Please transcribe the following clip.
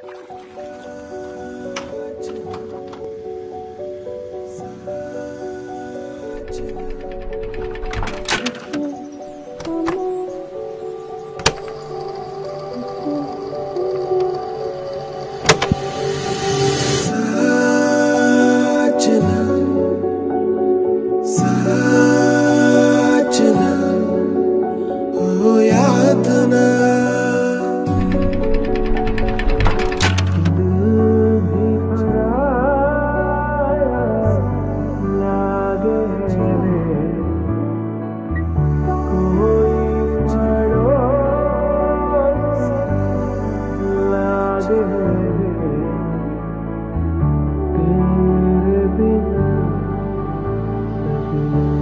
Oh, yeah, तेरे बिना सजना